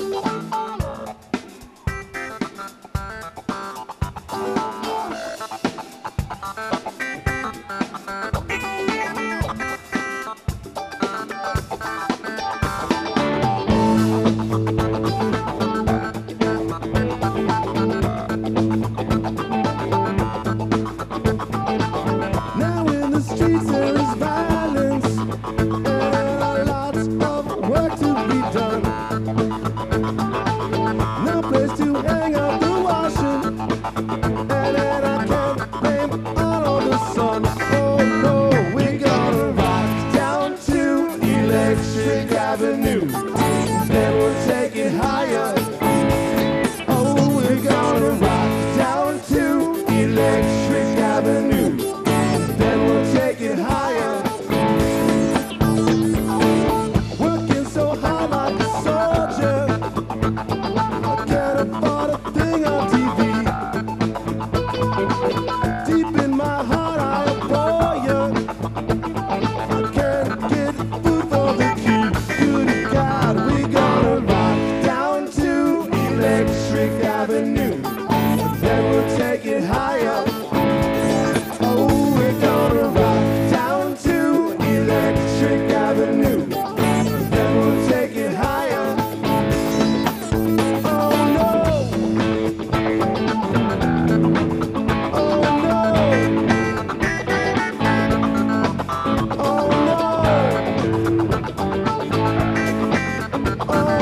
Música Electric Avenue. Then we'll take Oh.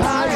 We'll take